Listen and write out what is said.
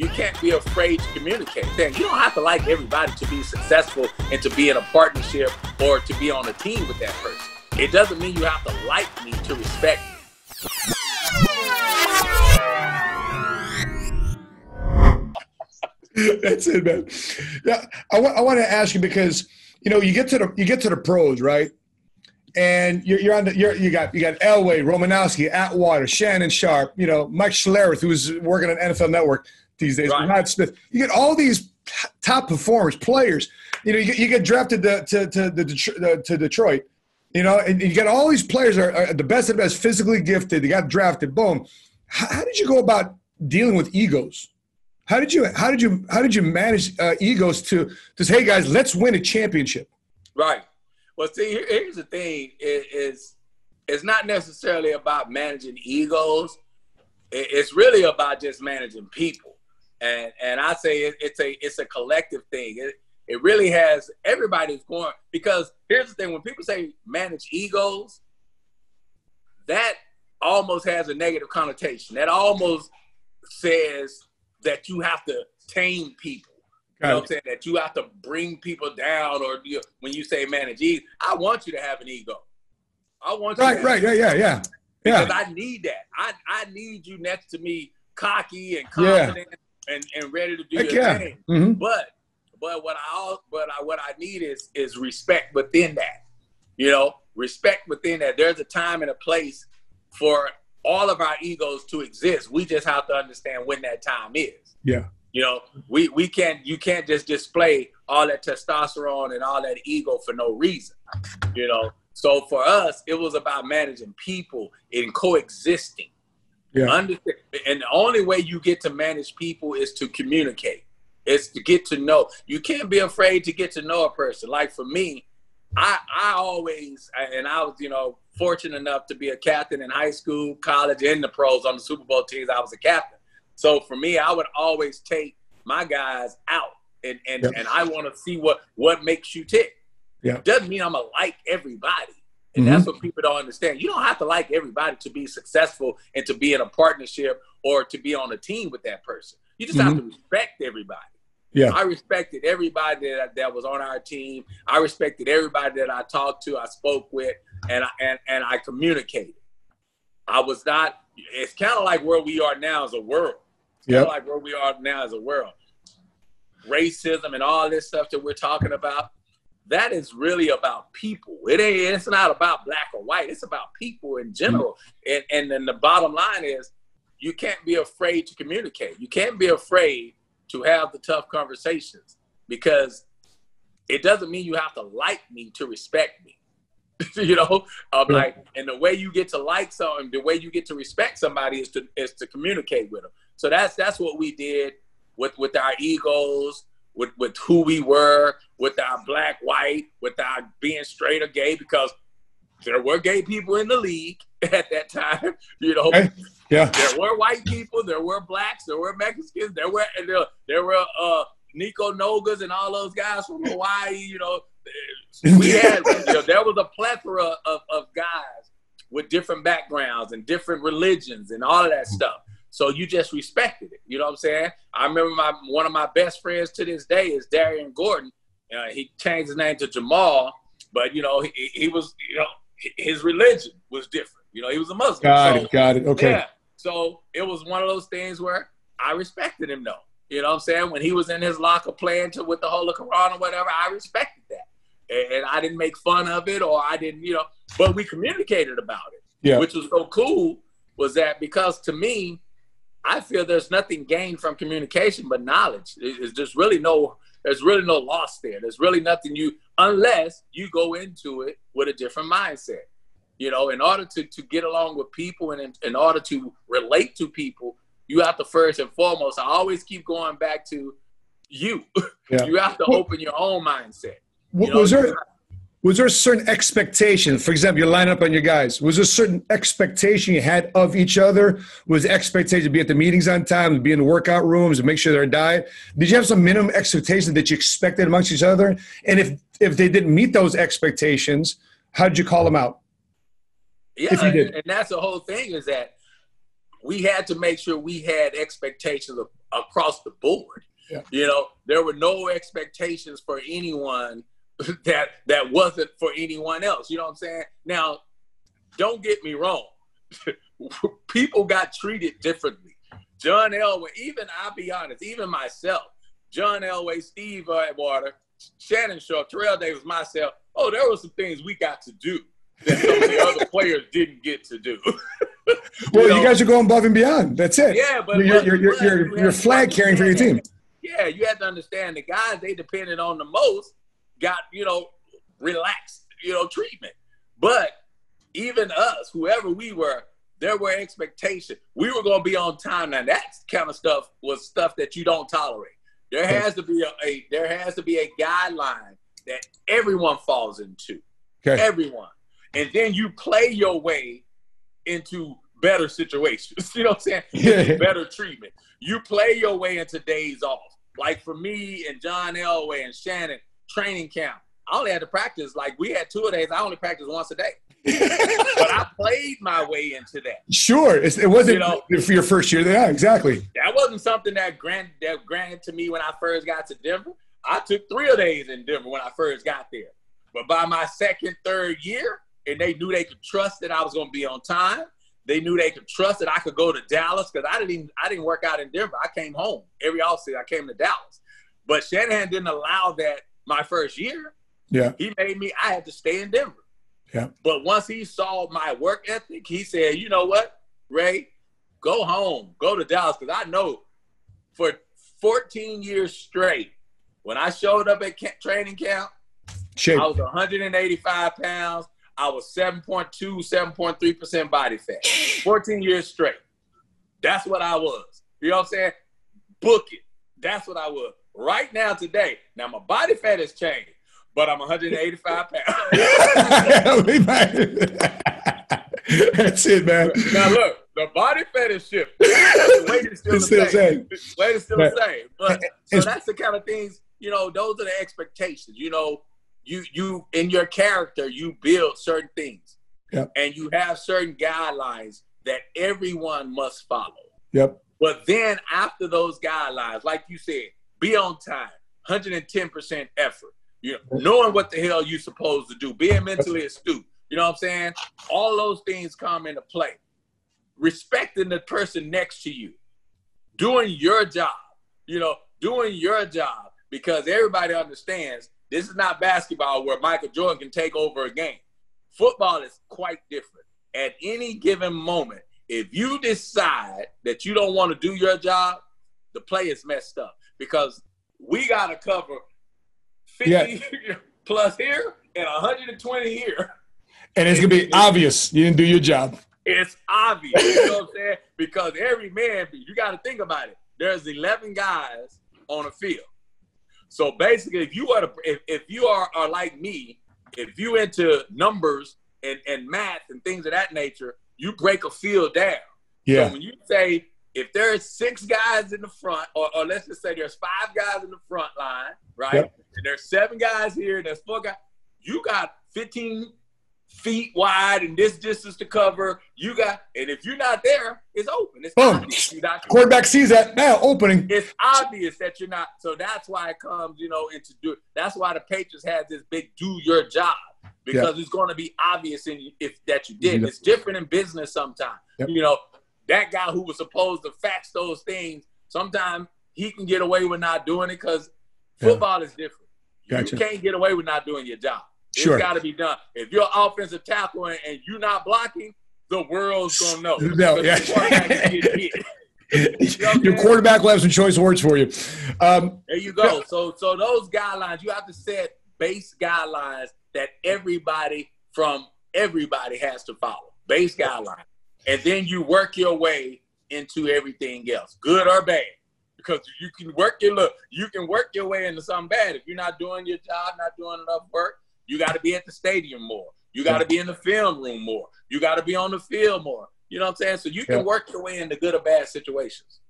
You can't be afraid to communicate. Then you don't have to like everybody to be successful and to be in a partnership or to be on a team with that person. It doesn't mean you have to like me to respect me. That's it, man. Yeah, I, want to ask you because you know you get to the you get to the pros, right? and you're, you're on the you're, you got you got Elway, Romanowski, Atwater, Shannon Sharpe, you know Mike Schlereth, who's working on NFL Network these days, right. Rod Smith. You get all these top performers, players. You know, you get, you get drafted to to to, the, to Detroit. You know, and you get all these players are, are the best of the best, physically gifted. They got drafted. Boom. How, how, did you go about dealing with egos? How did you how did you how did you manage uh, egos to to say, hey guys, let's win a championship? Right. Well, see, here's the thing: it, is it's not necessarily about managing egos. it's really about just managing people, and and I say it, it's a it's a collective thing. It it really has everybody's going because here's the thing: when people say manage egos, that almost has a negative connotation. That almost says that you have to tame people you know what I'm saying? That you have to bring people down, or you know, when you say manage ego, I want you to have an ego. I want you. Right, right, yeah, yeah, yeah. Because yeah. I need that. I I need you next to me, cocky and confident yeah. And, and ready to do Heck your yeah. thing. Mm-hmm. But but what I but I, what I need is is respect within that. You know, respect within that. There's a time and a place for all of our egos to exist. We just have to understand when that time is. Yeah. You know, we we can't you can't just display all that testosterone and all that ego for no reason. You know, so for us, it was about managing people and coexisting. Yeah. Understand, and the only way you get to manage people is to communicate. It's to get to know. You can't be afraid to get to know a person. Like for me, I I always and I was you know fortunate enough to be a captain in high school, college, and the pros on the Super Bowl teams. I was a captain. So for me, I would always take my guys out, and and, yep. and I want to see what what makes you tick. Yeah, doesn't mean I'm gonna like everybody, and mm-hmm. that's what people don't understand. You don't have to like everybody to be successful and to be in a partnership or to be on a team with that person. You just mm-hmm. have to respect everybody. Yeah. I respected everybody that, that was on our team. I respected everybody that I talked to, I spoke with, and I, and, and I communicated. I was not, it's kind of like where we are now as a world Yeah. like where we are now as a world. Racism and all this stuff that we're talking about, that is really about people. It ain't it's not about black or white, it's about people in general. Mm-hmm. And and then the bottom line is you can't be afraid to communicate. You can't be afraid to have the tough conversations because it doesn't mean you have to like me to respect me. you know, um, like, and the way you get to like someone, the way you get to respect somebody is to is to communicate with them. So that's that's what we did with with our egos, with with who we were, with our black, white, with our being straight or gay, because there were gay people in the league at that time. You know, yeah, there were white people, there were blacks, there were Mexicans, there were there, there were uh, Nico Nogas and all those guys from Hawaii. You know, we had you know, there was a plethora of, of guys with different backgrounds and different religions and all of that stuff. So you just respected it. You know what I'm saying? I remember my one of my best friends to this day is Darrien Gordon. Uh, he changed his name to Jamal, but you know he, he was you know his religion was different. You know he was a Muslim. Got so, it. Got it. Okay. Yeah. So it was one of those things where I respected him though. You know what I'm saying? When he was in his locker playing to with the Holy Quran or whatever, I respected that. And, and I didn't make fun of it or I didn't, you know, but we communicated about it. Yeah. Which was so cool was that because to me, I feel there's nothing gained from communication but knowledge. It's just really no there's really no loss there. There's really nothing you unless you go into it with a different mindset. You know, in order to, to get along with people and in, in order to relate to people, you have to first and foremost, I always keep going back to you. Yeah. you have to open your own mindset. You know, was there was there a certain expectation? For example, you line up on your guys. Was there a certain expectation you had of each other? Was the expectation to be at the meetings on time, to be in the workout rooms, and make sure they're diet? Did you have some minimum expectation that you expected amongst each other? And if if they didn't meet those expectations, how did you call them out? Yeah, and that's the whole thing is that we had to make sure we had expectations of, across the board. Yeah. You know, there were no expectations for anyone that that wasn't for anyone else. You know what I'm saying? Now, don't get me wrong. People got treated differently. John Elway, even I'll be honest, even myself, John Elway, Steve Atwater, Shannon Sharpe, Terrell Davis, myself. Oh, there were some things we got to do that some of the other players didn't get to do. well, you, know, you, guys are going above and beyond. That's it. Yeah, but you're you're, you're, you're, you you're flag carrying for your team. Yeah, you have to understand the guys they depended on the most got you know relaxed you know treatment, but even us, whoever we were, there were expectations. We were going to be on time. Now that kind of stuff was stuff that you don't tolerate. There has to be a, a there has to be a guideline that everyone falls into. Okay. Everyone. And then you play your way into better situations. You know what I'm saying? Yeah. better treatment. You play your way into days off. Like for me and John Elway and Shannon, training camp. I only had to practice like we had two of days. I only practiced once a day. but I played my way into that. Sure, it's, it wasn't You know- for your first year. Yeah, exactly. That wasn't something that grant that granted to me when I first got to Denver. I took three of days in Denver when I first got there. But by my second, third year, and they knew they could trust that I was going to be on time. They knew they could trust that I could go to Dallas because I didn't even I didn't work out in Denver. I came home every offseason. I came to Dallas, but Shanahan didn't allow that my first year. Yeah, He made me I had to stay in Denver. Yeah. But once he saw my work ethic, he said, "You know what, Ray, go home, go to Dallas because I know for 14 years straight, when I showed up at camp, training camp, shape. I was 185 pounds. I was 7.2, 7.3% body fat. 14 years straight. That's what I was. You know what I'm saying? Book it. That's what I was. Right now, today, now my body fat has changed, but I'm 185 pounds. That's it, man. now look, the body fat is shifting. The weight is still It's the still same. the Weight is still Right. the same. But so that's the kind of things, you know, those are the expectations. You know, you you in your character, you build certain things. Yep. And you have certain guidelines that everyone must follow. Yep. But then after those guidelines, like you said, be on time, 110% effort. You know, knowing what the hell you're supposed to do, being mentally astute. You know what I'm saying? All those things come into play. Respecting the person next to you, doing your job. You know, doing your job because everybody understands this is not basketball where Michael Jordan can take over a game. Football is quite different. At any given moment, if you decide that you don't want to do your job, the play is messed up because we got to cover 50 plus here and 120 here. And it's gonna be obvious you didn't do your job. It's obvious. You know what I'm saying? Because every man, you got to think about it. There's 11 guys on a field. So basically, if you are to, if, if you are, are like me, if you into numbers and, and math and things of that nature, you break a field down. Yeah. So when you say if there's six guys in the front, or, or let's just say there's five guys in the front line, right? Yep. And there's seven guys here, and there's four guys. You got 15 feet wide and this distance to cover. You got, and if you're not there, it's open. It's Boom. obvious you're not Quarterback sees that now opening. it's obvious that you're not. So that's why it comes, you know, into do. That's why the Patriots had this big "do your job" because it's going to be obvious in if that you did. Yep. It's different in business sometimes. Yep. You know, that guy who was supposed to fax those things, sometimes he can get away with not doing it because Yeah. football is different. Gotcha. You can't get away with not doing your job. Sure. It's got to be done. If you're offensive tackle and, and you're not blocking, the world's gonna know. No, yeah. Because the quarterback is getting hit. Your quarterback will have some choice words for you. Um, There you go. So so those guidelines, you have to set base guidelines that everybody from everybody has to follow. Base guidelines. And then you work your way into everything else, good or bad. Because you can work your look, you can work your way into something bad. If you're not doing your job, not doing enough work, you got to be at the stadium more. You got to be in the film room more. You got to be on the field more. You know what I'm saying? So you can work your way into good or bad situations.